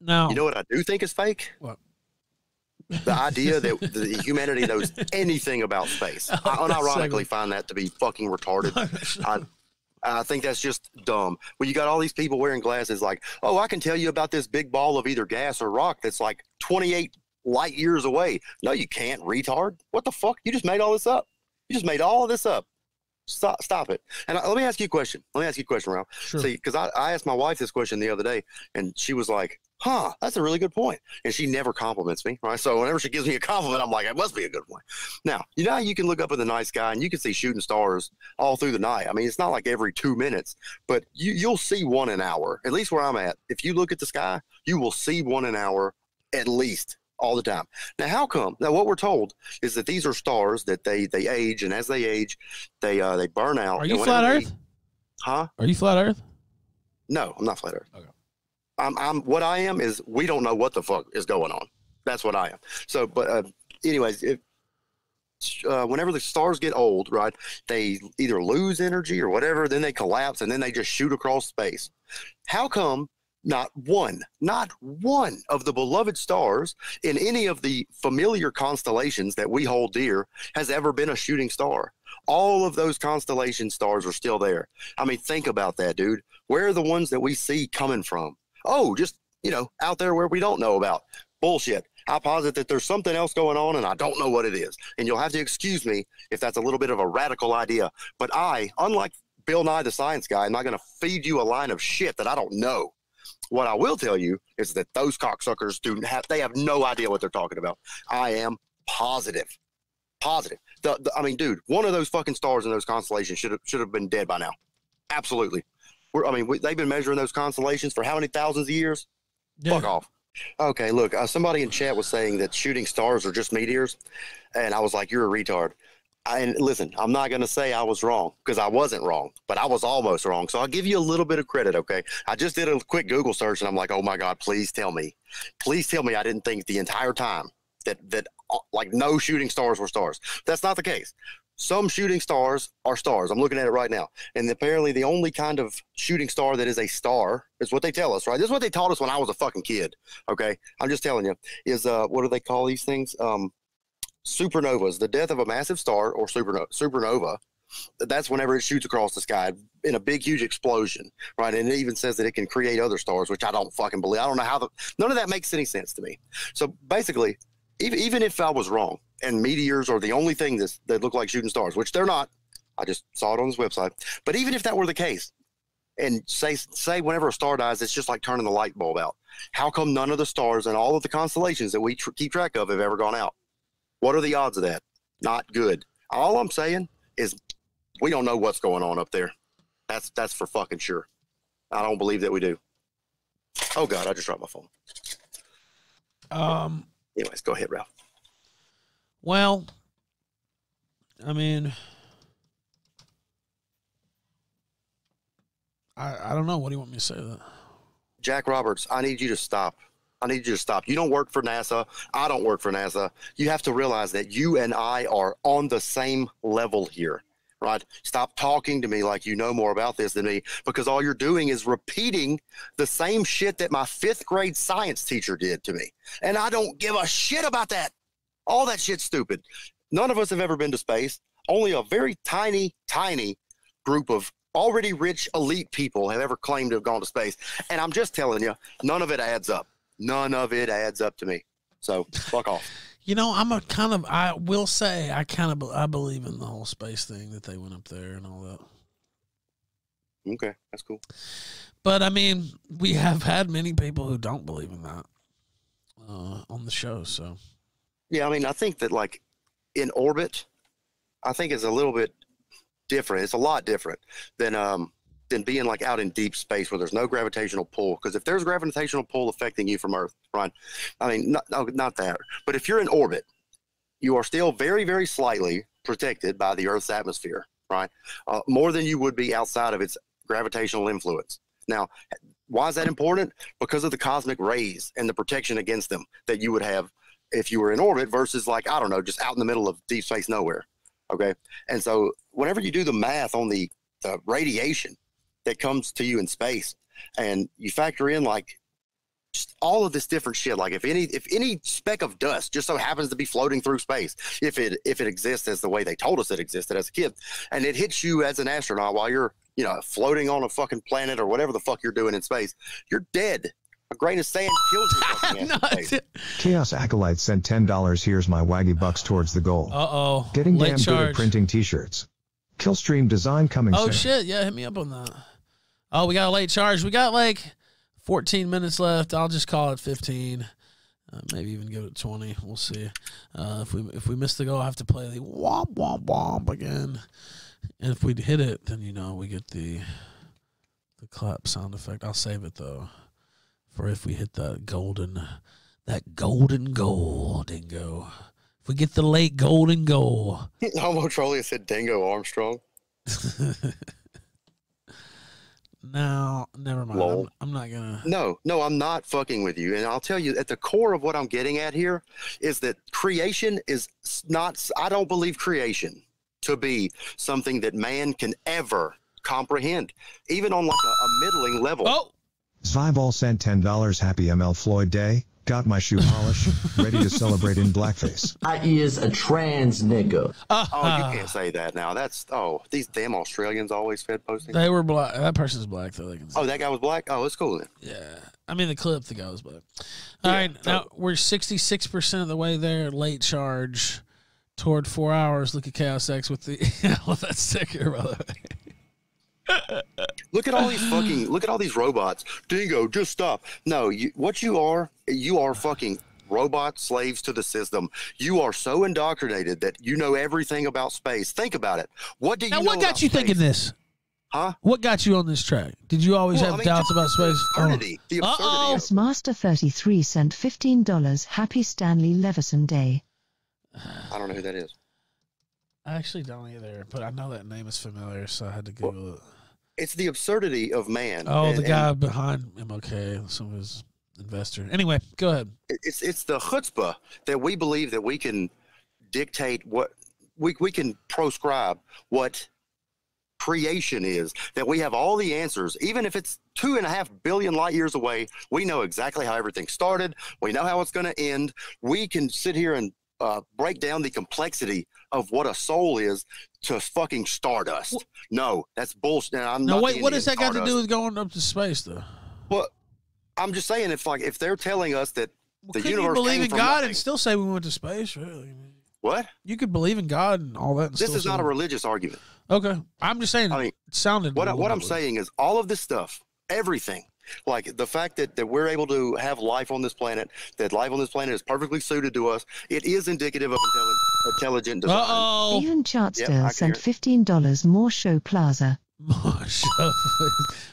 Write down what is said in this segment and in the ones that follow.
No. You know what I do think is fake? What? The idea that the humanity knows anything about space. Oh, I Oh, that's unironically so- find that to be fucking retarded. I, I think that's just dumb. When you got all these people wearing glasses, like, oh, I can tell you about this big ball of either gas or rock that's like 28 light years away. No, you can't, retard. What the fuck? You just made all this up. You just made all of this up. Stop, stop it. And I, let me ask you a question. Let me ask you a question, Ralph. Sure. See, because I, I asked my wife this question the other day, and she was like, huh, that's a really good point. And she never compliments me, right? So whenever she gives me a compliment, I'm like, it must be a good point. Now, you know how you can look up at the night sky and you can see shooting stars all through the night. I mean, it's not like every two minutes, but you, you'll see one an hour, at least where I'm at. If you look at the sky, you will see one an hour at least all the time. Now, how come? Now, what we're told is that these are stars that they they age, and as they age, they uh, they burn out. Are you flat they- Earth? huh? Are you flat Earth? No, I'm not flat Earth. Okay. I'm, I'm what I am is we don't know what the fuck is going on. That's what I am. So, but uh, anyways, uh, whenever the stars get old, right, they either lose energy or whatever, then they collapse and then they just shoot across space. How come not one, not one of the beloved stars in any of the familiar constellations that we hold dear has ever been a shooting star? All of those constellation stars are still there. I mean, think about that, dude. Where are the ones that we see coming from? Oh, just, you know, out there where we don't know about. Bullshit. I posit that there's something else going on and I don't know what it is. And you'll have to excuse me if that's a little bit of a radical idea. But I, unlike Bill Nye the Science Guy, am not going to feed you a line of shit that I don't know. What I will tell you is that those cocksuckers do have, they have no idea what they're talking about. I am positive. Positive. The, the, I mean, dude, one of those fucking stars in those constellations should have should have been dead by now. Absolutely. We're, I mean, we, they've been measuring those constellations for how many thousands of years? Fuck off. Okay, look, uh, somebody in chat was saying that shooting stars are just meteors, and I was like, "You're a retard." I, and listen, I'm not going to say I was wrong because I wasn't wrong, but I was almost wrong. So I'll give you a little bit of credit. Okay, I just did a quick Google search, and I'm like, "Oh my God, please tell me, please tell me I didn't think the entire time that that uh, like no shooting stars were stars." That's not the case. Some shooting stars are stars. I'm looking at it right now. And apparently, the only kind of shooting star that is a star is what they tell us, right? This is what they taught us when I was a fucking kid. Okay. I'm just telling you, is uh, what do they call these things? Um, supernovas, the death of a massive star or supernova. supernova. That's whenever it shoots across the sky in a big, huge explosion, right? And it even says that it can create other stars, which I don't fucking believe. I don't know how the none of that makes any sense to me. So basically, even even if I was wrong and meteors are the only thing that's, that look like shooting stars, which they're not, I just saw it on this website. But even if that were the case, and say say whenever a star dies, it's just like turning the light bulb out. How come none of the stars and all of the constellations that we tr- keep track of have ever gone out? What are the odds of that? Not good. All I'm saying is we don't know what's going on up there. That's that's for fucking sure. I don't believe that we do. Oh God, I just dropped my phone. Um. Anyways, go ahead, Ralph. Well, I mean, I I don't know. What do you want me to say that? Jack Roberts, I need you to stop. I need you to stop. You don't work for NASA. I don't work for NASA. You have to realize that you and I are on the same level here, right? Stop talking to me like you know more about this than me because all you're doing is repeating the same shit that my fifth grade science teacher did to me. And I don't give a shit about that. All that shit's stupid. None of us have ever been to space. Only a very tiny, tiny group of already rich elite people have ever claimed to have gone to space. And I'm just telling you, none of it adds up. None of it adds up to me. So fuck off. You know, I'm a kind of. I will say, I kind of. I believe in the whole space thing that they went up there and all that. Okay, that's cool. But I mean, we have had many people who don't believe in that uh, on the show. So Yeah, I mean, I think that like in orbit, I think it's a little bit different. It's a lot different than um than being like out in deep space where there's no gravitational pull. Because if there's gravitational pull affecting you from Earth, right? I mean, not no, not that. But if you're in orbit, you are still very, very slightly protected by the Earth's atmosphere, right? Uh, more than you would be outside of its gravitational influence. Now, why is that important? Because of the cosmic rays and the protection against them that you would have if you were in orbit versus like I don't know, just out in the middle of deep space nowhere. Okay, and so whenever you do the math on the, the radiation that comes to you in space, and you factor in like just all of this different shit. Like if any if any speck of dust just so happens to be floating through space, if it if it exists as the way they told us it existed as a kid, and it hits you as an astronaut while you're you know floating on a fucking planet or whatever the fuck you're doing in space, you're dead. A grain of sand kills you. fucking No, ass in space. Chaos Acolyte sent $10. Here's my waggy bucks towards the goal. Uh oh. Getting Late damn good at printing t-shirts. Killstream design coming soon. Oh soon. shit! Yeah, hit me up on that. Oh, we got a late charge. We got like 14 minutes left. I'll just call it 15. Uh, maybe even give it 20. We'll see. Uh, if we if we miss the goal, I have to play the womp womp womp again. And if we hit it, then you know we get the the clap sound effect. I'll save it though for if we hit that golden that golden goal, dingo. If we get the late golden goal. Homo Trolley said Dingo Armstrong. No, never mind. I'm, I'm not gonna. No, no, I'm not fucking with you. And I'll tell you, at the core of what I'm getting at here is that creation is not, I don't believe creation to be something that man can ever comprehend, even on like a, a middling level. Oh, Zvyball sent $10. Happy ML Floyd Day. Got my shoe polish. ready to celebrate in blackface. I is a trans nigga. Oh, uh, you can't say that now. That's, oh, these damn Australians always fed posting. they were black. That person's black though. They can. Oh, that guy was black? Oh, it's cool then. yeah. I mean, the clip, the guy was black. All Yeah, right, now we're sixty six percent of the way there. Late charge toward four hours. Look at Chaos X with the with that sticker, by the way. Look at all these fucking, look at all these robots. Dingo, just stop. No, you, what you are, you are fucking robot slaves to the system. You are so indoctrinated that you know everything about space. Think about it. What do you Now, know what got about you space? thinking this? Huh? What got you on this track? Did you always Well, have I mean, doubts just about the space? Oh. absurdity. The absurdity Uh-oh. Master 33 sent $15. Happy Stanley Levison Day. I don't know who that is. I actually don't either, but I know that name is familiar, so I had to Google it. It's the absurdity of man. Oh, And- the guy behind MLK, some of his investor. Anyway, go ahead. it's it's the chutzpah that we believe that we can dictate what we we can proscribe what creation is that we have all the answers even if it's two and a half billion light years away we know exactly how everything started we know how it's going to end we can sit here and uh, break down the complexity of what a soul is to fucking stardust no that's bullshit and I'm not No, wait. What does that Indian got to do with going up to space, though? well i'm just saying if like if they're telling us that Well, The couldn't you believe in God nothing. and still say we went to space? Really? what You could believe in God and all that. And this is not a religious argument Okay, I'm just saying. I mean, it sounded. what, I, what I'm saying is all of this stuff, everything, like the fact that, that we're able to have life on this planet, that life on this planet is perfectly suited to us, it is indicative of intelligent, intelligent design. Uh oh. Even Yep, Chartster I sent $15 more show plaza.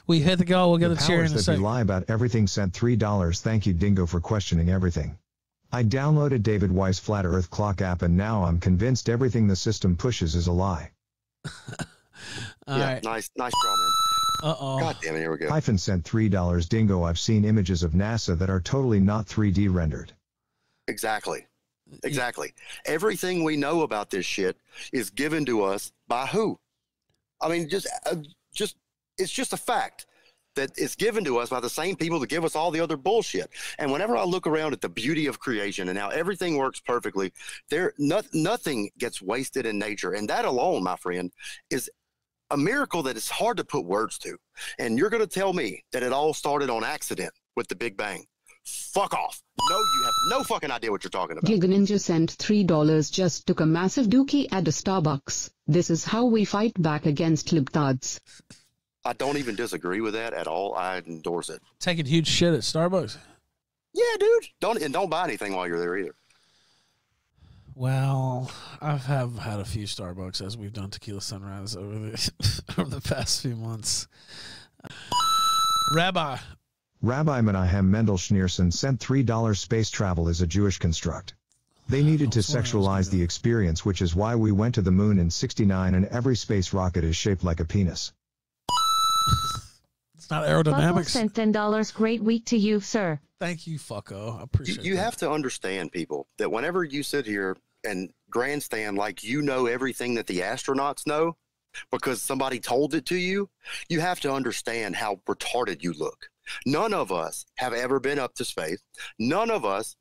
we hit the goal. We'll get the a cheer in powers a that second. lie about everything sent $3. Thank you, Dingo, for questioning everything. I downloaded David Weiss Flat Earth Clock app and now I'm convinced everything the system pushes is a lie. All yeah, right. nice, nice draw, man. Uh oh. God damn it, here we go. Hyphen sent $3. Dingo, I've seen images of NASA that are totally not 3D rendered. Exactly, exactly. Everything we know about this shit is given to us by who? I mean, just, uh, just, it's just a fact that it's given to us by the same people that give us all the other bullshit. And whenever I look around at the beauty of creation and how everything works perfectly, there no, nothing gets wasted in nature, and that alone, my friend, is a miracle that is hard to put words to. And you're going to tell me that it all started on accident with the Big Bang? Fuck off! No, you have no fucking idea what you're talking about. Giga Ninja sent $3 just took a massive dookie at a Starbucks. This is how we fight back against libtards. I don't even disagree with that at all. I endorse it. Taking huge shit at Starbucks. Yeah, dude. Don't and don't buy anything while you're there either. Well, I have had a few Starbucks as we've done tequila sunrise over the over the past few months. Rabbi, Rabbi Menahem Mendel Schneerson sent $3 space travel is a Jewish construct. They needed to I was wondering I was sexualize the experience, which is why we went to the moon in 69 and every space rocket is shaped like a penis. it's not Buckle aerodynamics. sent $10. Great week to you, sir. Thank you, fucko. I You, appreciate you that. have to understand, people, that whenever you sit here and grandstand like you know everything that the astronauts know because somebody told it to you, you have to understand how retarded you look. None of us have ever been up to space. None of us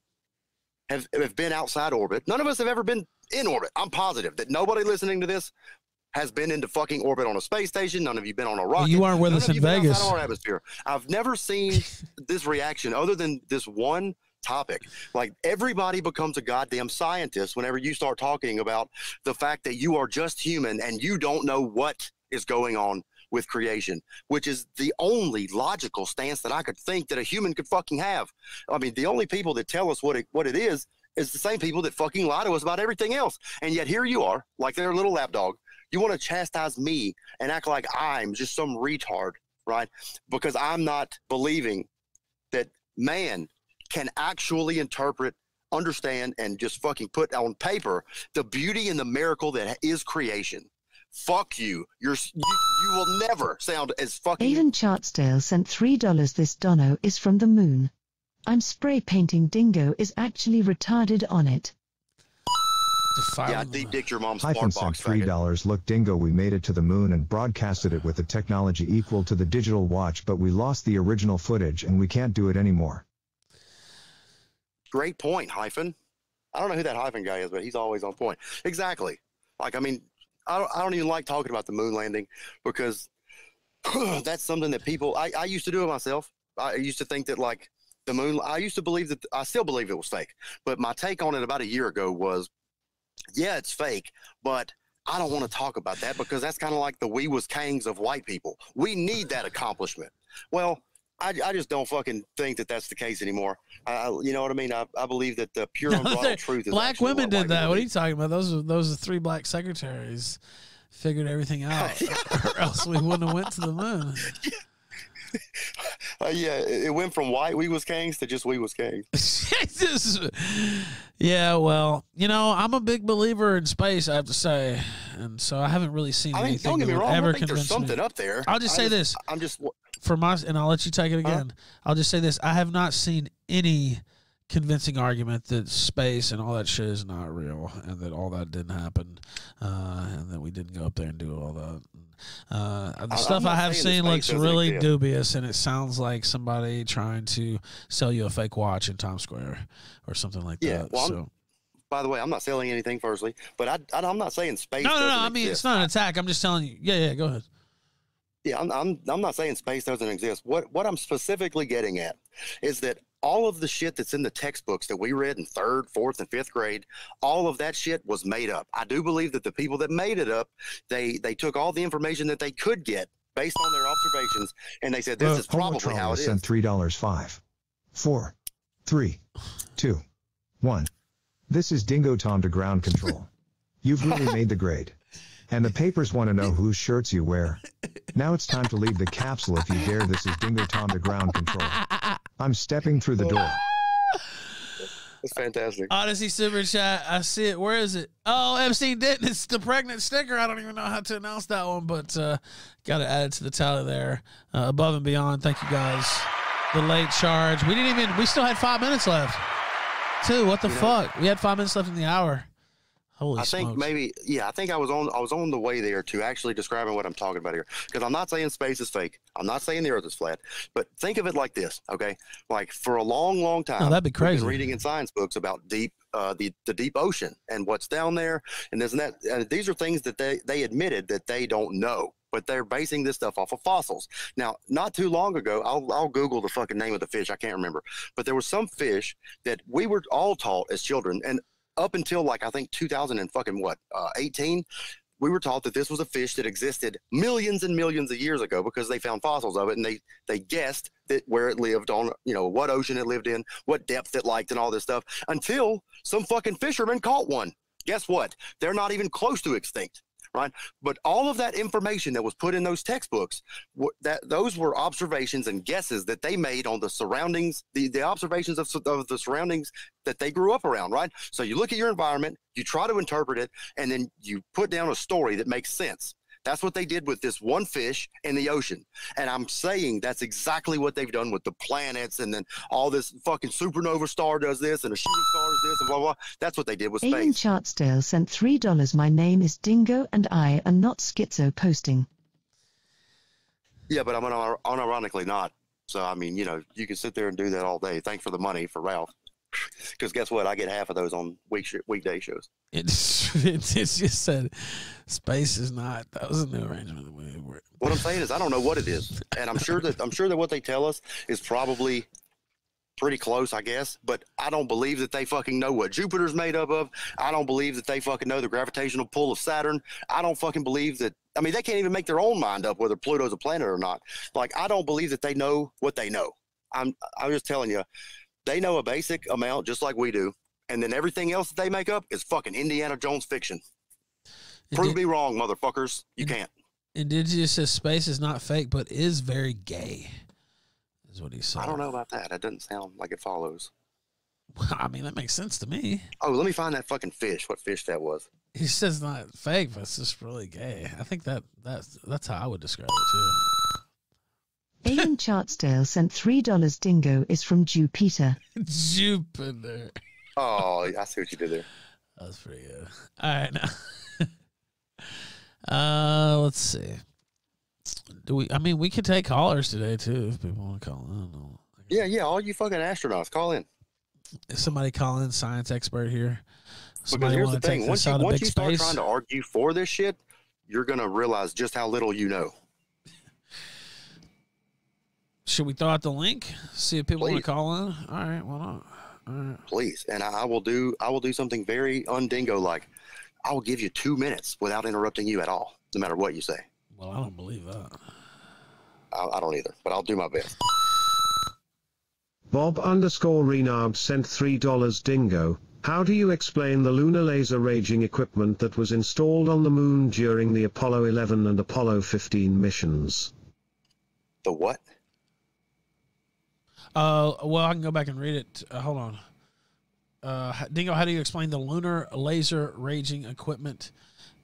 have, have been outside orbit. None of us have ever been in orbit. I'm positive that nobody listening to this has been into fucking orbit on a space station. None of you been on a rocket. you aren't with None us in Vegas. our atmosphere. I've never seen this reaction other than this one topic. Like everybody becomes a goddamn scientist whenever you start talking about the fact that you are just human and you don't know what is going on with creation, which is the only logical stance that I could think that a human could fucking have. I mean, the only people that tell us what it what it is is the same people that fucking lie to us about everything else. And yet here you are, like they're a little lapdog. You want to chastise me and act like I'm just some retard, right? Because I'm not believing that man can actually interpret, understand, and just fucking put on paper the beauty and the miracle that is creation. Fuck you. You're you, you will never sound as fucking Avon Chartsdale sent $3 This Dono is from the moon. I'm spray painting Dingo is actually retarded on it. Defiling yeah. the Deep moon. dicked your mom's Hyphen box. sent three dollars. Look, Dingo, we made it to the moon and broadcasted it with the technology equal to the digital watch, but we lost the original footage and we can't do it anymore. Great point, hyphen. I don't know who that hyphen guy is, but he's always on point. Exactly. Like, I mean, I don't, I don't even like talking about the moon landing because that's something that people, I, I used to do it myself. I used to think that, like, the moon, I used to believe that, I still believe it was fake. But my take on it about a year ago was, yeah, it's fake, but I don't want to talk about that because that's kind of like the we was kings of white people. We need that accomplishment. Well, I, I just don't fucking think that that's the case anymore. I, you know what I mean? I, I believe that the pure No, unbridled truth is black women did that. people What are you talking about? Those are those are three black secretaries figured everything out, or else we wouldn't have went to the moon. Uh, yeah, it, it went from white we was kings to just we was kings. Yeah, well, you know, I'm a big believer in space. I have to say, and so I haven't really seen I mean, anything don't get me wrong. ever I think there's convince me. something up there. I'll just I say this. I'm just for my and I'll let you take it again. I'll just say this: I have not seen any convincing argument that space and all that shit is not real, and that all that didn't happen, uh, and that we didn't go up there and do all that. Uh, the I'm stuff I have seen looks really dubious, and it sounds like somebody trying to sell you a fake watch in Times Square or something like Yeah, that. well, I'm- so by the way, I'm not selling anything. Firstly, but I, I am not saying space. no, no, no. I mean, it's not an attack. I'm just telling you. Yeah, yeah. Go ahead. Yeah, I'm, I'm, I'm not saying space doesn't exist. What, what I'm specifically getting at is that all of the shit that's in the textbooks that we read in third, fourth, and fifth grade, all of that shit was made up. I do believe that the people that made it up, they, they took all the information that they could get based on their observations, and they said this is probably how it is. sent three dollars. Five, four, three, two, one. This is Dingo Tom to ground control. You've really made the grade. And the papers want to know whose shirts you wear. Now it's time to leave the capsule if you dare. This is Dingo Tom to ground control. I'm stepping through the door. That's fantastic. Odysee Super Chat. I see it. Where is it? Oh, Epstein didn't. It's the pregnant sticker. I don't even know how to announce that one, but uh, got to add it to the tally there. Uh, above and beyond. Thank you guys. The late charge. We didn't even. We still had five minutes left. Two. What the You know- fuck? We had five minutes left in the hour. Holy I think smokes. maybe yeah, I think I was on I was on the way there to actually describing what I'm talking about here. Because I'm not saying space is fake. I'm not saying the earth is flat. But think of it like this, okay? Like for a long, long time Oh, that'd be crazy. been reading in science books about deep uh the, the deep ocean and what's down there and isn't that and these are things that they they admitted that they don't know. But they're basing this stuff off of fossils. Now, not too long ago, I'll, I'll Google the fucking name of the fish. I can't remember. But there was some fish that we were all taught as children, and up until like I think 2000 and fucking what uh, 18, we were taught that this was a fish that existed millions and millions of years ago because they found fossils of it and they they guessed that where it lived on you know what ocean it lived in, what depth it liked, and all this stuff until some fucking fisherman caught one. Guess what? They're not even close to extinct. Right, but all of that information that was put in those textbooks, that those were observations and guesses that they made on the surroundings, the, the observations of, of the surroundings that they grew up around, right? So you look at your environment, you try to interpret it, and then you put down a story that makes sense. That's what they did with this one fish in the ocean. And I'm saying that's exactly what they've done with the planets and then all this fucking supernova star does this and a shooting star does this and blah, blah. That's what they did with space. Chartsdale sent $3 My name is Dingo and I are not schizo posting. Yeah, but I'm un- unironically not. So I mean, you know, you can sit there and do that all day. Thanks for the money for Ralph. Because guess what? I get half of those on week sh- weekday shows. It's, it's it's just said space is not. That was a new arrangement. that we were- What I'm saying is, I don't know what it is, and I'm sure that I'm sure that what they tell us is probably pretty close, I guess. But I don't believe that they fucking know what Jupiter's made up of. I don't believe that they fucking know the gravitational pull of Saturn. I don't fucking believe that. I mean, they can't even make their own mind up whether Pluto's a planet or not. Like, I don't believe that they know what they know. I'm I'm just telling you, they know a basic amount just like we do, and then everything else that they make up is fucking Indiana Jones fiction. Prove did- me wrong, motherfuckers. You can't. Indigenous says space is not fake, but is very gay. Is what he said. I don't know about that. That doesn't sound like it follows. I mean, that makes sense to me. Oh, let me find that fucking fish. What fish that was? He says not fake, but it's just really gay. I think that that's that's how I would describe it Alan Chartsdale sent $3 Dingo is from Jupiter. too. Jupiter. Oh, I see what you did there. That was pretty good. All right, now. uh, let's see. Do we? I mean, we could take callers today too if people want to call I don't know. Yeah, yeah. All you fucking astronauts, call in. If somebody call in, science expert here. Because Somebody here's the want to take thing: once this you out of once big you start space. trying to argue for this shit, you're gonna realize just how little you know. Should we throw out the link? See if people want to call in. All right, why not? All right. Please, and I, I will do. I will do something very undingo like. I will give you two minutes without interrupting you at all, no matter what you say. Well, I don't believe that. I, I don't either, but I'll do my best. Bob underscore Renard sent $3 dingo. How do you explain the lunar laser ranging equipment that was installed on the moon during the Apollo 11 and Apollo 15 missions? The what? Uh, well, I can go back and read it. Uh, hold on. Uh, Dingo, how do you explain the lunar laser ranging equipment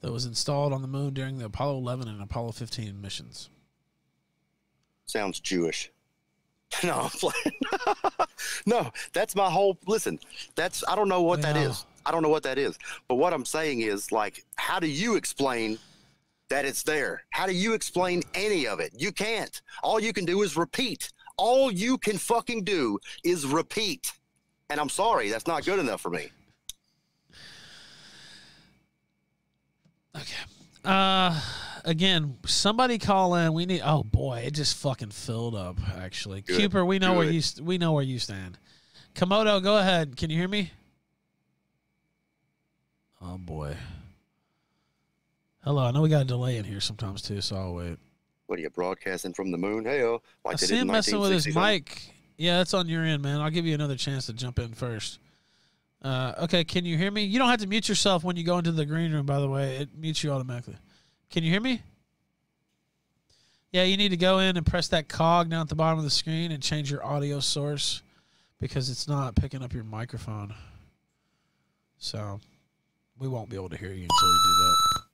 that was installed on the moon during the Apollo 11 and Apollo 15 missions? Sounds Jewish. No, I'm playing. no, that's my whole. Listen, that's I don't know what that Well. is. I don't know what that is. But what I'm saying is, like, how do you explain that it's there? How do you explain any of it? You can't. All you can do is repeat. All you can fucking do is repeat. And I'm sorry, that's not good enough for me. Okay. Uh, again, somebody call in. We need. Oh boy, it just fucking filled up. Actually, Good, Cooper, we know where you we know where you stand. Komodo, go ahead. Can you hear me? Oh boy. Hello. I know we got a delay in here sometimes too, so I'll wait. What are you broadcasting from the moon? Hey, oh, like I see him in messing with his mic. Yeah, that's on your end, man. I'll give you another chance to jump in first. Uh, okay, can you hear me? You don't have to mute yourself when you go into the green room, by the way. It mutes you automatically. Can you hear me? Yeah, you need to go in and press that cog down at the bottom of the screen and change your audio source because it's not picking up your microphone. So we won't be able to hear you until you do that.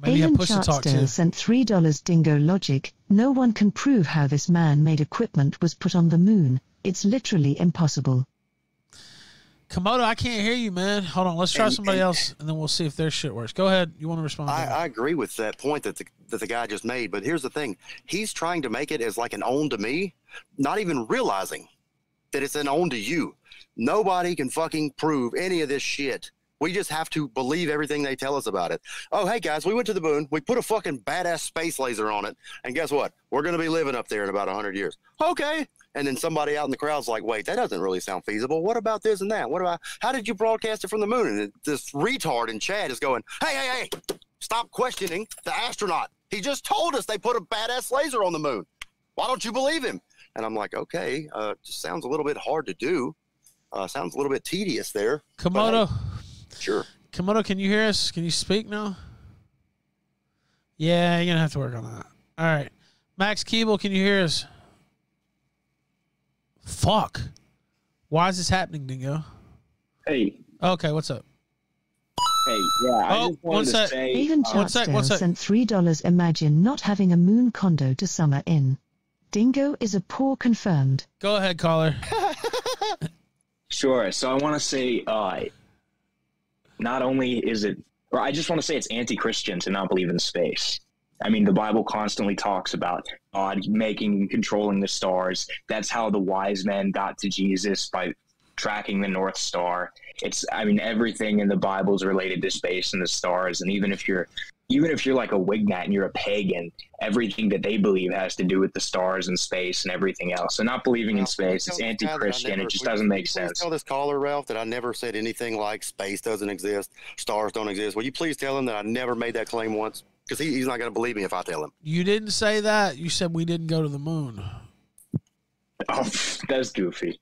Maybe have Alan push to talk Chartsdale to. sent $3 Dingo Logic. No one can prove how this man-made equipment was put on the moon. It's literally impossible. Komodo, I can't hear you, man. Hold on, let's try And- somebody and- else, and then we'll see if their shit works. Go ahead. You want to respond? I, to? I agree with that point that the, that the guy just made, but here's the thing: he's trying to make it as like an own to me, not even realizing that it's an own to you. Nobody can fucking prove any of this shit. We just have to believe everything they tell us about it. Oh, hey guys, we went to the moon. We put a fucking badass space laser on it, and guess what? We're gonna be living up there in about hundred years. Okay. And then somebody out in the crowd's like, "Wait, that doesn't really sound feasible. What about this and that? What about? How did you broadcast it from the moon?" And it- this retard in Chad is going, "Hey, hey, hey! Stop questioning the astronaut. He just told us they put a badass laser on the moon. Why don't you believe him? And I'm like, okay, uh, just sounds a little bit hard to do. Uh, sounds a little bit tedious there. Komodo, Sure. Komodo, can you hear us? Can you speak now? Yeah, you're gonna have to work on that. All right, Max Keeble, can you hear us? Fuck. Why is this happening, Dingo? Hey, Okay, what's up? hey, yeah. I Oh, just one wanted sec. to say, Alan uh, One sec, one Chartsdale sec. sent $3 Imagine not having a moon condo to summer in. Dingo is a poor confirmed. Go ahead, caller. sure. So I want to say, uh, not only is it, or I just want to say it's anti-Christian to not believe in space. I mean, the Bible constantly talks about God making and controlling the stars. That's how the wise men got to Jesus by tracking the North Star. It's, I mean, everything in the Bible is related to space and the stars. And even if you're, even if you're like a Wignat and you're a pagan, everything that they believe has to do with the stars and space and everything else. So not believing in Ralph, will space, tell it's this guy that I anti-Christian. never- It just doesn't you make sense. Tell this caller, Ralph, that I never said anything like space doesn't exist, stars don't exist. Will you please tell him that I never made that claim once? Because he, he's not going to believe me if I tell him. You didn't say that. You said we didn't go to the moon. Oh, that's goofy.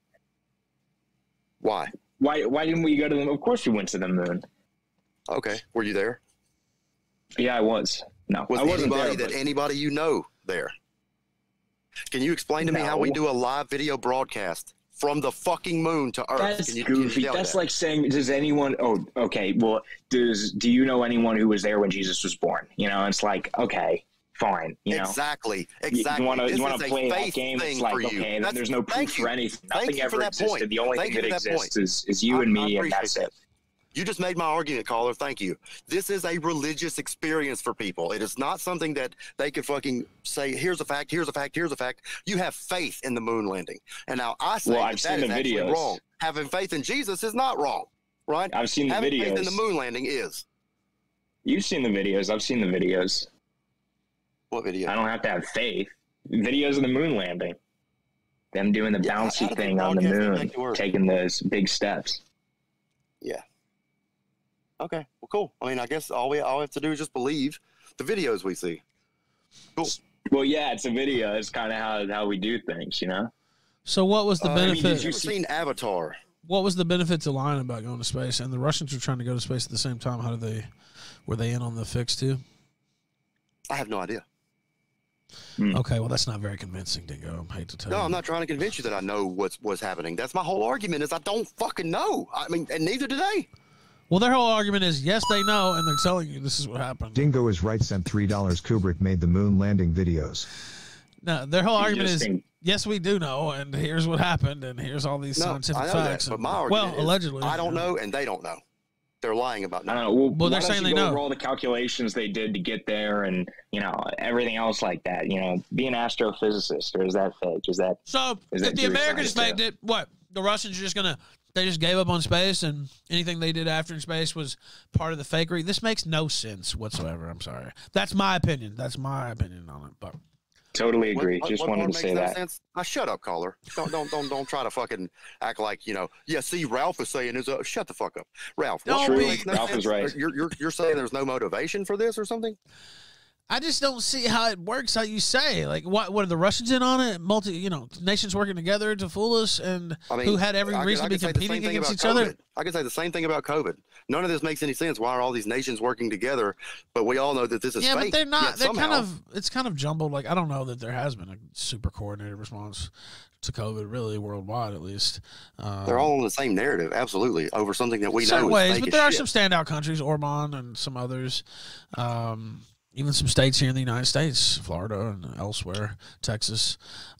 Why? Why? Why didn't we go to the? Of course, we went to the moon. Okay, were you there? Yeah, I was. No, Was I wasn't anybody there. that anybody you know there? Can you explain to me how we do a live video broadcast from the fucking moon to Earth? That's can you, can you goofy. That's that? like saying, does anyone? Oh, okay. Well, does do you know anyone who was there when Jesus was born? You know, it's like okay, fine. You know, exactly, exactly. You want to you want to a play that game? thing It's like okay, then there's no proof for anything. Nothing for ever that existed. point. The only Thank thing that exists is is you I- and me, and that's that. it. You just made my argument, caller. Thank you. This is a religious experience for people. It is not something that they could fucking say, here's a fact, here's a fact, here's a fact. You have faith in the moon landing. And now I say Well, that I've that seen is the actually videos. wrong. Having faith in Jesus is not wrong, right? I've seen the Having videos. faith in the moon landing is. You've seen the videos. I've seen the videos. What video? I don't have to have faith. Videos of the moon landing. Them doing the Yeah, bouncy thing on the moon, back to Earth? taking those big steps. Yeah. Okay. Well, cool. I mean, I guess all we all we have to do is just believe the videos we see. Cool. Well, yeah, it's a video. It's kind of how how we do things, you know. So what was the Uh, I mean, benefit? did you ever seen Avatar? what was the benefit to lying about going to space? And the Russians were trying to go to space at the same time. How did they? Were they in on the fix too? I have no idea. Hmm. Okay, well that's not very convincing, Dingo. I hate to tell No, you. No, I'm not trying to convince you that I know what's what's happening. That's my whole argument is I don't fucking know. I mean, and neither do they. Well, their whole argument is yes, they know, and they're telling you this is what happened. Dingo is right. Sent three dollars. Kubrick made the moon landing videos. No, their whole argument is yes, we do know, and here's what happened, and here's all these No, scientific I know facts. that, but my argument well, is allegedly, I don't know, and they don't know. They're lying about I don't know. Well, Well, why they're don't saying they know. over all the calculations they did to get there, and you know everything else like that. You know, be an astrophysicist, or is that fake? Is that So Is if that the Americans science, faked it, what the Russians are just gonna they just gave up on space and anything they did after in space was part of the fakery. This makes no sense whatsoever. I'm sorry. That's my opinion. That's my opinion on it. But totally agree? what- Just what wanted to say no that. Sense? Now shut up, caller. Don't don't don't don't try to fucking act like you know. Yeah, see, Ralph is saying is uh, shut the fuck up, Ralph. Don't part be- makes no Ralph is right. You're you're you're saying there's no motivation for this or something. I just don't see how it works. How you say like what? What are the Russians in on it? Multi, you know, nations working together to fool us, and I mean, who had every I reason I to be could say the same competing against each other. COVID. I could say the same thing about COVID. None of this makes any sense. Why are all these nations working together? But we all know that this is Yeah, fake. but they're not. They're somehow- kind of. It's kind of jumbled. Like I don't know that there has been a super coordinated response to COVID, really worldwide at least. Um, They're all on the same narrative, absolutely, over something that we know is ways, fake but there are shit. some standout countries, Orban and some others, um, even some states here in the United States, Florida and elsewhere, Texas.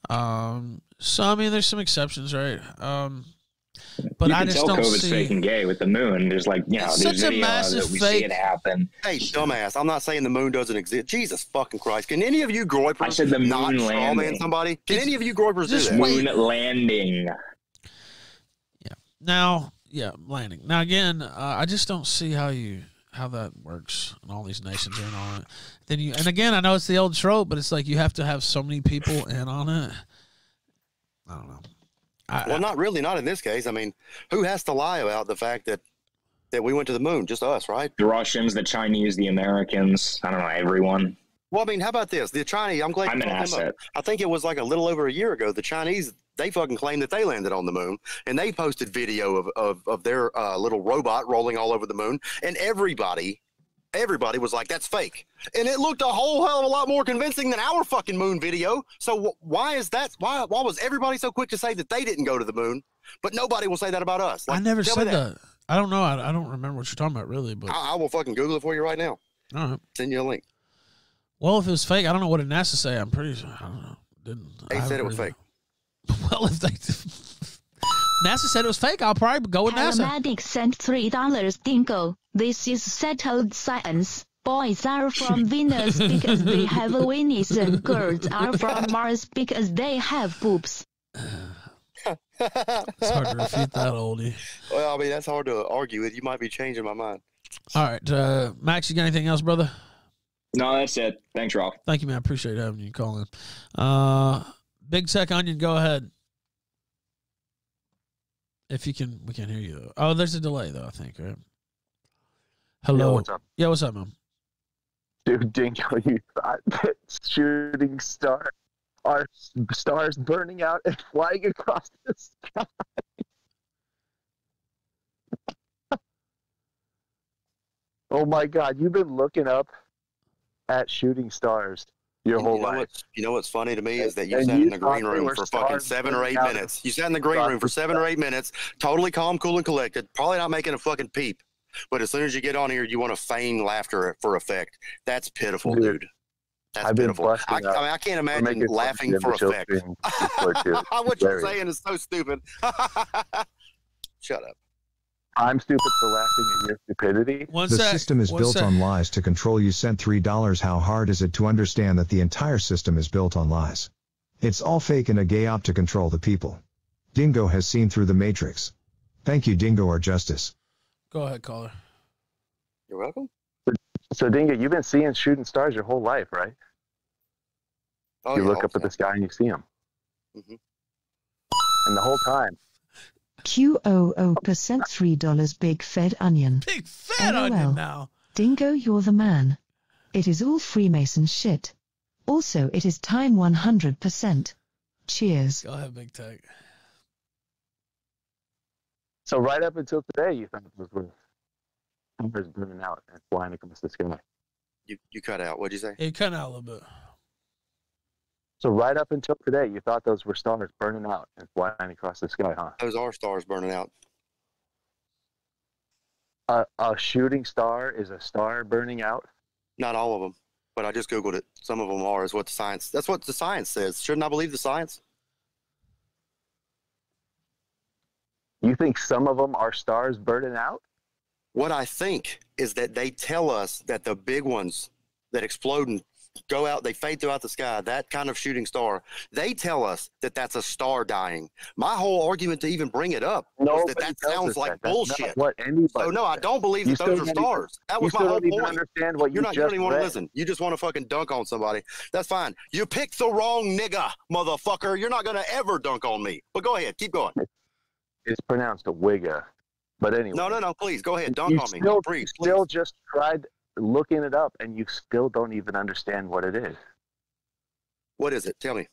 Um, so I mean, there's some exceptions, right? Um, but you I just tell don't COVID's see. fake and gay with the moon. There's like you know, It's there's such a massive it. We fake- see it happen. Hey, dumbass! I'm not saying the moon doesn't exist. Jesus fucking Christ! Can any of you groypers I said the moon straw man landing. somebody? Can It's- any of you groypers do just that? Moon landing. Yeah. Now, yeah, landing. Now again, uh, I just don't see how you how that works, and all these nations are in on it. Then you, and again, I know it's the old trope, but it's like you have to have so many people in on it. I don't know. I, Well, not really, not in this case. I mean, who has to lie about the fact that that we went to the moon? Just us, right? The Russians, the Chinese, the Americans. I don't know everyone. Well, I mean, how about this? The Chinese. I'm glad I'm you an brought up. asset. I think it was like a little over a year ago. The Chinese they fucking claimed that they landed on the moon, and they posted video of of, of their uh, little robot rolling all over the moon, and everybody. Everybody was like, "That's fake," and it looked a whole hell of a lot more convincing than our fucking moon video. So wh- why is that? Why why was everybody so quick to say that they didn't go to the moon, but nobody will say that about us? I never said that. I don't know. I, I don't remember what you're talking about, really. But I, I will fucking Google it for you right now. all right. Send you a link. Well, if it was fake, I don't know what did NASA say. I'm pretty. sure. I don't know. Didn't They said it was fake. Well, if they NASA said it was fake, I'll probably go with NASA. Paramedic sent $3 Dingo. This is settled science. Boys are from Venus because they have a penis and girls are from Mars because they have boobs. It's hard to refute that, oldie. well, I mean, that's hard to argue with. You might be changing my mind. All right, uh, Max, you got anything else, brother? No, that's it. Thanks, Rob. Thank you, man. I appreciate having you call in. Uh, Big Tech Onion, go ahead. If you can, we can hear you. Though. Oh, there's a delay though. I think. Right. Hello. Yo, what's up? Yeah, what's up, man? Dude, Dingo, you thought that shooting star are stars burning out and flying across the sky. oh my god, you've been looking up at shooting stars your And whole you know life. what's you know what's funny to me is that you And sat you in the green room for fucking seven or eight minutes. You sat in the green room for seven or eight minutes, totally calm, cool, and collected, probably not making a fucking peep. But as soon as you get on here, you want to feign laughter for effect. That's pitiful, Dude, dude. That's I've been pitiful. I, I mean, I can't imagine making fun of laughing for effect. being Bigfoot, too. what you're saying is so stupid. Shut up. I'm stupid for laughing at your stupidity. One The sec. system is one built sec. on lies to control you. Sent $3. How hard is it to understand that the entire system is built on lies? It's all fake and a gay op to control the people. Dingo has seen through the matrix. Thank you, Dingo or Justice. Go ahead, caller. You're welcome. So, Dingo, you've been seeing shooting stars your whole life, right? Oh, you yeah, look up the at the sky and you see them. Mhm. And the whole time, QOO% percent $3 Big Fed Onion. Big Fed on you LOL. now. Dingo, you're the man. It is all Freemason shit. Also, it is time 100%. Cheers. Go ahead, Big Tech. so right up until today, you thought it was where stars burning out and flying across the sky. You, you cut out. What'd you say? It cut out a little bit. So right up until today, you thought those were stars burning out and flying across the sky, huh? Those are stars burning out. A, a shooting star is a star burning out. Not all of them, but I just googled it. Some of them are, is what the science. That's what the science says. Shouldn't I believe the science? You think some of them are stars burning out? What I think is that they tell us that the big ones that explode and go out, they fade throughout the sky, that kind of shooting star, they tell us that that's a star dying. My whole argument to even bring it up no, that that sounds like that. Bullshit. what anybody So no, I don't believe that those are don't even- stars. That was my whole point. understand what You're you not. You don't even want to listen. You just want to fucking dunk on somebody. That's fine. You picked the wrong nigga, motherfucker. You're not gonna ever dunk on me. But go ahead, keep going. It's pronounced a wigga. But anyway. No, no, no. Please go ahead, dunk on me. still, please. still just tried looking it up and you still don't even understand what it is. What is it? Tell me.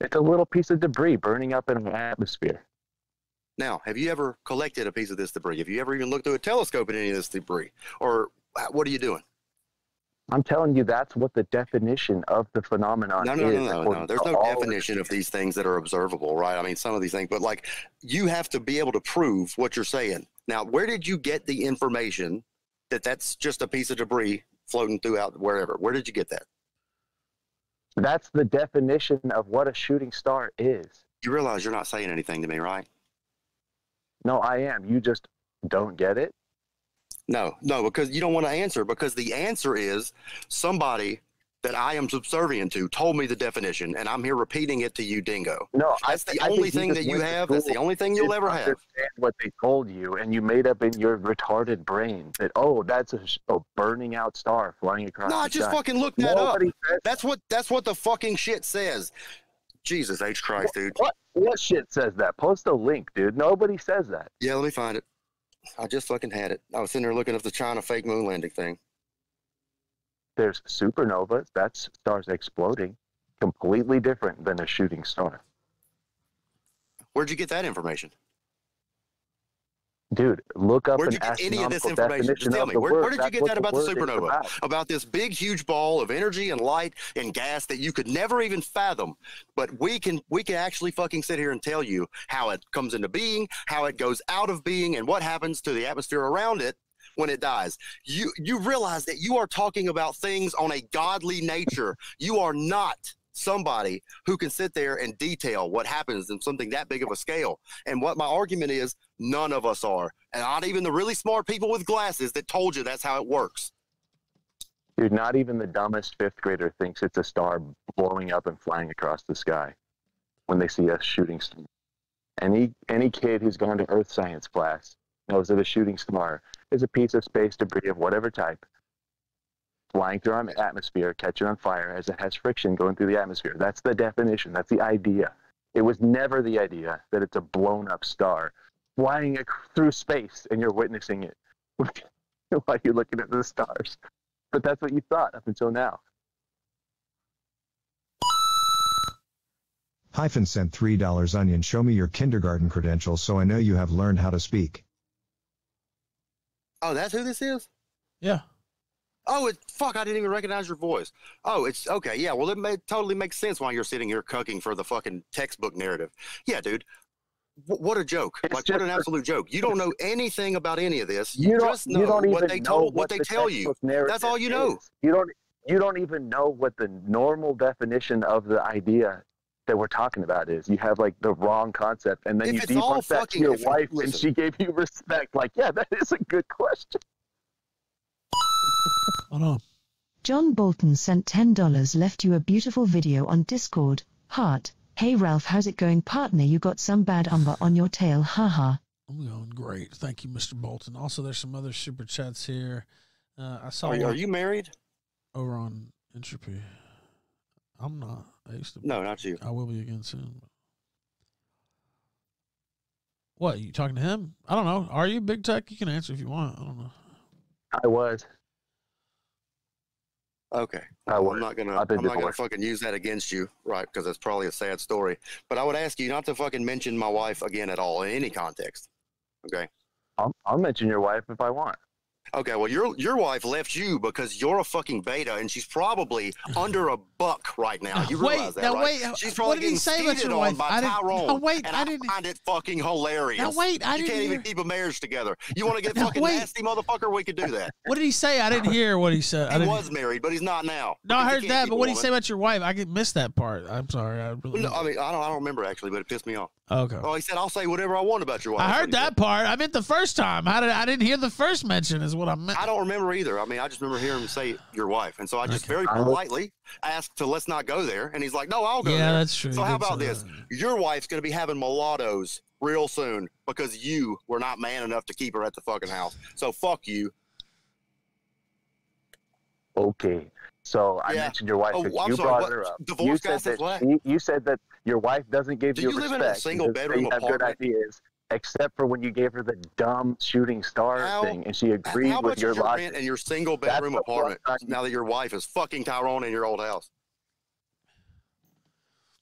It's a little piece of debris burning up in an atmosphere. Now, have you ever collected a piece of this debris? Have you ever even looked through a telescope at any of this debris? Or uh, what are you doing? I'm telling you, that's what the definition of the phenomenon No, no, is. no, no, no. There's no definition of these things that are observable, right? I mean, some of these things, but like you have to be able to prove what you're saying. Now, where did you get the information that that's just a piece of debris floating throughout wherever? Where did you get that? That's the definition of what a shooting star is. You realize you're not saying anything to me, right? No, I am. You just don't get it. No, no, because you don't want to answer because the answer is somebody that I am subservient to told me the definition, and I'm here repeating it to you, Dingo. No, I That's the only thing that you have. That's the only thing you'll ever have. understand what they told you, and you made up in your retarded brain that oh, that's a, a burning out star flying across. No, I just sky. fucking looked that up. Nobody says That's what that's what the fucking shit says. Jesus H Christ, dude. what. What shit says that? Post a link, dude. Nobody says that. Yeah, let me find it. I just fucking had it. I was sitting there looking up the China fake moon landing thing. There's supernovas. That's stars exploding. Completely different than a shooting star. Where'd you get that information? Dude, look up Where'd you get any of this information? Just tell me. Where, where did you That's get that about the is supernova? about. About this big, huge ball of energy and light and gas that you could never even fathom. But we can we can actually fucking sit here and tell you how it comes into being, how it goes out of being, and what happens to the atmosphere around it when it dies. You you realize that you are talking about things on a godly nature. You are not somebody who can sit there and detail what happens in something that big of a scale. And what my argument is, none of us are. And not even the really smart people with glasses that told you that's how it works. Dude, not even the dumbest fifth grader thinks it's a star blowing up and flying across the sky when they see a shooting star. Any any kid who's gone to earth science class knows that a shooting star is a piece of space debris of whatever type flying through our atmosphere, catching on fire as it has friction going through the atmosphere. That's the definition. That's the idea. It was never the idea that it's a blown up star flying through space and you're witnessing it while you're looking at the stars. But that's what you thought up until now. Hyphen sent $3 onion. Show me your kindergarten credentials so I know you have learned how to speak. Oh, that's who this is? Yeah. Oh, it fuck! I didn't even recognize your voice. Oh, it's okay. Yeah, well, it may, totally makes sense why you're sitting here cooking for the fucking textbook narrative. Yeah, dude. W- what a joke! It's like, what an absolute joke! You don't know anything about any of this. You don't, just know you don't what even they know told, what what they the tell you. That's all you know. is. You don't you don't even know what the normal definition of the idea that we're talking about is. You have like the wrong concept, and then If you it's all debunk that to your if- wife, and she gave you respect. Like, yeah, that is a good question. Hold on. John Bolton sent $10 left you a beautiful video on Discord. Heart. Hey Ralph, how's it going, partner? You got some bad umber on your tail, haha. I'm going great. Thank you, Mr. Bolton. Also, there's some other super chats here. Uh, I saw Are, you- are you married? over on Entropy. I'm not. I used to. No, not you. I will be again soon. What? You talking to him? I don't know. Are you big tech? You can answer if you want. I don't know. I was. Okay. I was. I'm not gonna. I've I'm been not gonna fucking use that against you, right? Because it's probably a sad story. But I would ask you not to fucking mention my wife again at all in any context. Okay. I'll, I'll mention your wife if I want. Okay. Well, your your wife left you because you're a fucking beta, and she's probably under a buck right now. You Wait, realize that, now right? wait, uh, She's probably what did he say about your on wife? by I didn't- Tyrone. now wait, and I I, didn't- find it fucking hilarious. Now wait, I you didn't can't even keep a marriage together. You want to get Now fucking wait. nasty, motherfucker? We could do that. What did he say? I didn't hear what he said. I He was married, but he's not now. no, I heard that, but what did he say about your wife? I could miss that part. I'm sorry. I really. No, I mean, I don't, I don't remember actually, but it pissed me off. Okay. Oh, he said, "I'll say whatever I want about your wife." I heard what he that part. I meant the first time. How did I didn't hear the first mention? Is what I meant. I don't remember either. I mean, I just remember hearing him say your wife, and so I just Okay. very politely asked to let's not go there, and he's like, "No, I'll go Yeah, there." that's true. So how about this? that. Your wife's going to be having mulattoes real soon because you were not man enough to keep her at the fucking house. So fuck you. Okay. So I Yeah. mentioned your wife Oh, because I'm you sorry, brought what? her up. Divorce you guy said says that what? she- you said that your wife doesn't give Do you you live in a single bedroom you have good ideas, except for when you gave her the dumb shooting star How- thing, and she agreed How with your your logic. in your single bedroom what apartment now that your wife is fucking Tyrone in your old house?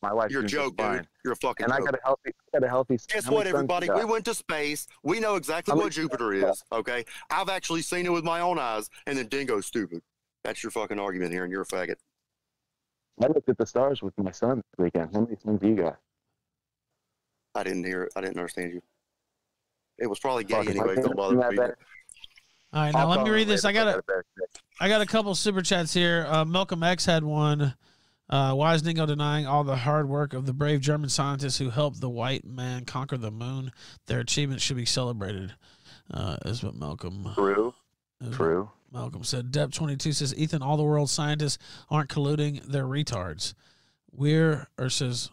My wife You're a joke, dude. You're a fucking joke. And I got a healthy, I got a healthy. Guess what, everybody? We went to space. We know exactly what Jupiter is. Okay, I've actually seen it with my own eyes. And then Dingo's stupid. That's your fucking argument here, and you're a faggot. I looked at the stars with my son this weekend. How many sons do you got? I didn't hear it. I didn't understand you. It was probably gay Fuck, anyway. Don't bother do that reading better, it. All right, now I'll let me read this. I got if a, better fit. I got a couple super chats here. Uh, Malcolm X had one. Uh, why is Dingo denying all the hard work of the brave German scientists who helped the white man conquer the moon? Their achievements should be celebrated. Uh, is what Malcolm. True. is True. Malcolm said. Dep twenty two says Ethan, all the world scientists aren't colluding; they're retards. We're or says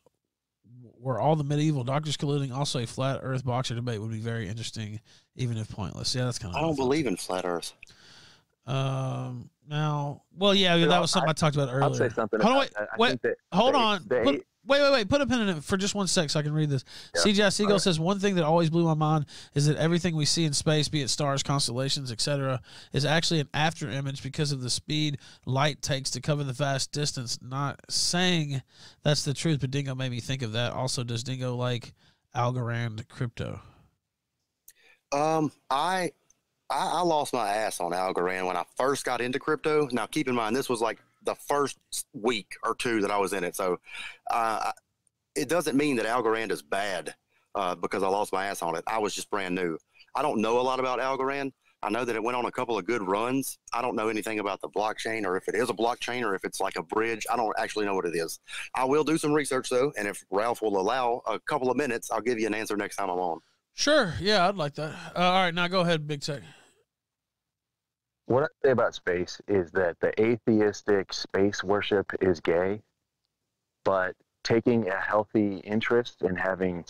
were all the medieval doctors colluding? Also, a flat Earth boxer debate would be very interesting, even if pointless. Yeah, that's kind of. I don't believe in flat Earth. Um. Now, well, yeah, that Well, was something I, talked about earlier. I'll say something. Hold on, wait, that. I wait, think that hold they- on. they- Put- wait, wait, wait. Put a pin in it for just one sec so I can read this. Yeah. CJ Siegel Alright. says one thing that always blew my mind is that everything we see in space, be it stars, constellations, etc., is actually an after image because of the speed light takes to cover the vast distance. Not saying that's the truth, but Dingo made me think of that. Also, does Dingo like Algorand crypto? Um, I, I I lost my ass on Algorand when I first got into crypto. Now, keep in mind, this was like the first week or two that I was in it. So, uh, it doesn't mean that Algorand is bad uh, because I lost my ass on it. I was just brand new. I don't know a lot about Algorand, I know that it went on a couple of good runs. I don't know anything about the blockchain or if it is a blockchain or if it's like a bridge. I don't actually know what it is. I will do some research though, and if Ralph will allow a couple of minutes, I'll give you an answer next time I'm on. Sure. Yeah, I'd like that. Uh, all right, now go ahead, Big Tech. What I say about space is that the atheistic space worship is gay, but taking a healthy interest in having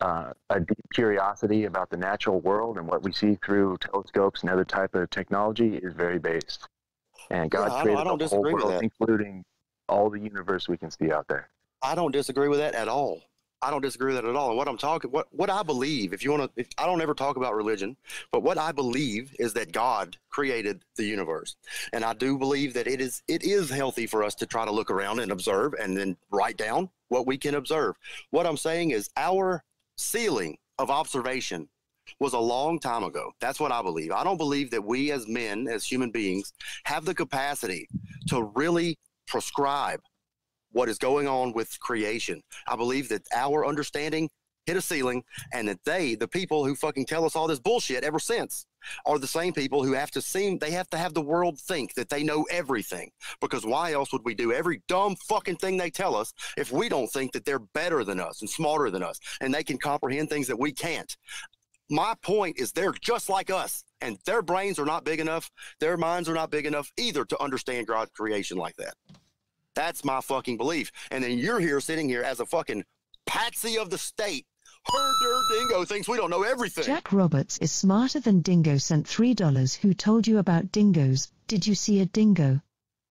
uh, a deep curiosity about the natural world and what we see through telescopes and other type of technology is very based. And God Yeah, I don't- I created don't the whole disagree with world, that. including all the universe we can see out there. I don't disagree with that at all. I don't disagree with that at all. And what I'm talking, what what I believe, if you want to, I don't ever talk about religion, but what I believe is that God created the universe, and I do believe that it is it is healthy for us to try to look around and observe, and then write down what we can observe. What I'm saying is our ceiling of observation was a long time ago. That's what I believe. I don't believe that we as men, as human beings, have the capacity to really prescribe what is going on with creation. I believe that our understanding hit a ceiling and that they, the people who fucking tell us all this bullshit ever since, are the same people who have to seem, they have to have the world think that they know everything. Because why else would we do every dumb fucking thing they tell us if we don't think that they're better than us and smarter than us and they can comprehend things that we can't? My point is they're just like us and their brains are not big enough, their minds are not big enough either to understand God's creation like that. That's my fucking belief. And then you're here sitting here as a fucking patsy of the state. Herder Dingo thinks we don't know everything. Jack Roberts is smarter than Dingo sent $3 who told you about dingoes. Did you see a dingo?